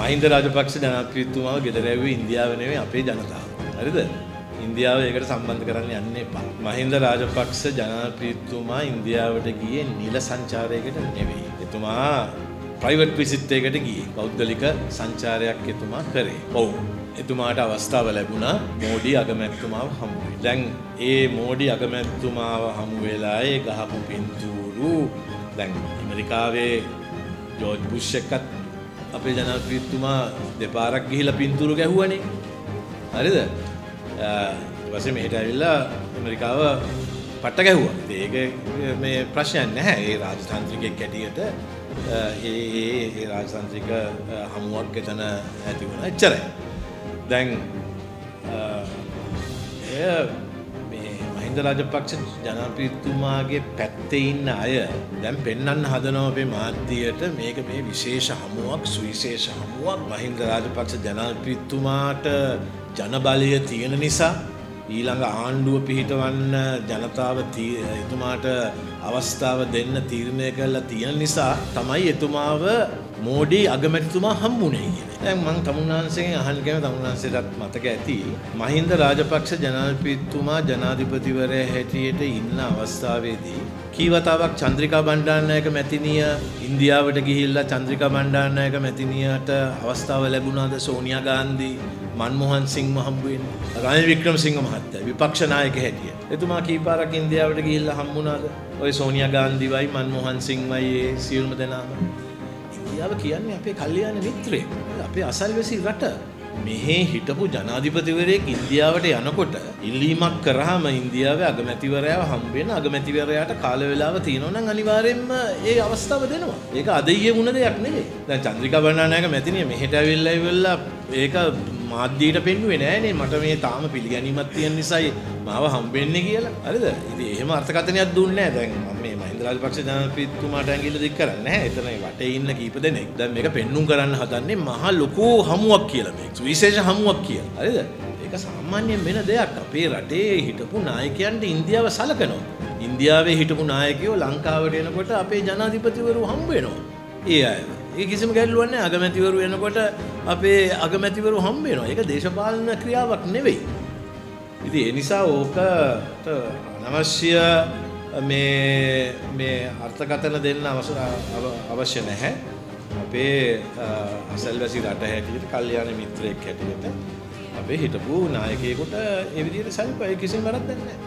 මහින්ද රාජපක්ෂ ජනාධිපතිතුමාව ගෙදර ඇව්වේ ඉන්දියාව නෙවෙයි අපේ ජනතාව. හරිද? ඉන්දියාව ඒකට සම්බන්ධ කරන්න යන්න එපා. මහින්ද රාජපක්ෂ ජනාධිපතිතුමා ඉන්දියාවට ගියේ නිල සංචාරයකට නෙවෙයි. එතුමා ප්‍රයිවට් විසිට් එකකට ගියේ. පෞද්ගලික සංචාරයක් එතුමා කරේ. ඔව්. එතුමාට අවස්ථාව ලැබුණා මෝඩි අගමැතිතුමාව හමු වෙන්න. දැන් ඒ මෝඩි අගමැතිතුමාව හමු වෙලා ඒ ගහපු පින්තූරු දැන් ඇමරිකාවේ ජෝර්ජ් බුෂ් එක්කත් අපේ ජනාධිපතිතුමා දෙපාරක් ගිහිලා පින්තූරු ගැහුවනේ. හරිද? ඊට පස්සේ මෙහෙට ඇවිල්ලා ඇමරිකාව පට්ට ගැහුවා. ඒක මේ ප්‍රශ්නයක් නැහැ. ඒ රාජතාන්ත්‍රිකයෙක් හැටියට ඒ ඒ ඒ රාජතාන්ත්‍රික හමුවක් එතන ඇති වුණා. එච්චරයි. දැන් එය මේ මහින්ද රාජපක්ෂ ජනාධිපතිතුමාගේ පැත්තේ ඉන්න අය දැන් පෙන්වන්න හදනවා අපේ මාධ්‍යයට මේක මේ විශේෂ හමුවක් සුවිශේෂ හමුවක් මහින්ද රාජපක්ෂ ජනාධිපතිතුමාට ජනබලය තියෙන නිසා ඊළඟ ආණ්ඩුව පිහිටවන්න ජනතාව එතුමාට අවස්ථාව දෙන්න තීරණය කරලා තියෙන නිසා තමයි එතුමාව මෝඩි අගමැතිතුමා හම්බුනේ කියන. දැන් මම තමුන්නාන්සේගෙන් අහන්න කැමති තමුන්නාන්සේටත් මතක ඇති මහින්ද රාජපක්ෂ ජනාධිපතිතුමා ජනාධිපතිවරයා හැටියට ඉන්න අවස්ථාවේදී කීවතාවක් චන්ද්‍රිකා බණ්ඩාරනායක මැතිනිය ඉන්දියාවට ගිහිල්ලා චන්ද්‍රිකා බණ්ඩාරනායක මැතිනියට අවස්ථාව ලැබුණාද සෝනියා ගාන්ධි මන්මෝහන් සිංහ හම්බ වෙන්නේ. රනිල් වික්‍රමසිංහ මහත්තයා විපක්ෂ නායක හැටියට. එතුමා කීපාරක් ඉන්දියාවට ගිහිල්ලා හම්බුණාද? ඔය සෝනියා ගාන්ධිවයි මන්මෝහන් සිංහයි ඒ සියලුම දෙනාම. ඉන්දියාව කියන්නේ අපේ කල්යාණ මිත්‍රයෙක්. අපේ අසල්වැසි රට. මෙහි හිටපු ජනාධිපතිවරයෙක් ඉන්දියාවට යනකොට ඉල්ලීමක් කරාම ඉන්දියාවේ අගමැතිවරයාව හම්බ වෙන අගමැතිවරයාට කාල වේලාව තියෙනවා නම් අනිවාර්යෙන්ම ඒ අවස්ථාව දෙනවා. ඒක අද ඊයේ වුණ දෙයක් නෙවෙයි. දැන් චන්ද්‍රිකා බණ්ඩාරනායක මැතිනිය මෙහෙට ඇවිල්ලා ඉවරලා ඒක මාධ්‍යයට පෙන්වුවේ නෑනේ මට මේ තාම පිළිගැනීමක් තියෙන නිසායි මාව හම්බෙන්නේ කියලා. හරිද? ඉතින් එහෙම අර්ථකථනයක් දුන්නේ නෑ. දැන් මම මේ මහින්ද රාජපක්ෂ ජනාධිපතිතුමාට ඇඟිල්ල දික් කරන්නේ නැහැ. එතන වටේ ඉන්න කීප දෙනෙක්. දැන් මේක පෙන්눔 කරන්න හදන්නේ මහා ලොකු හමුවක් කියලා මේක. විශේෂ හමුවක් කියලා. හරිද? ඒක සාමාන්‍යයෙන් වෙන දෙයක්. අපේ රටේ හිටපු නායකයන්ට ඉන්දියාව සලකනවා. ඉන්දියාවේ හිටපු නායකයෝ ලංකාවට එනකොට අපේ ජනාධිපතිවරු හම්බ වෙනවා. ඒ අය. ඒ කිසිම ගැටලුවක් නැහැ. අගමැතිවරු එනකොට අපේ අගමැතිවරු හම්බ වෙනවා. ඒක දේශපාලන ක්‍රියාවක් නෙවෙයි. ඉතින් ඒ නිසා ඕකට අනවශ්‍ය මේ මේ අර්ථකථන දෙන්න අවශ්‍ය නැහැ. අපේ අසල්වැසි රට හැටියට කල්යාණ මිත්‍රයෙක් හැටියට අපේ හිටපු නායකයෙකුට ඒ විදිහට සල්පය කිසිම වැරද්දක් නැහැ.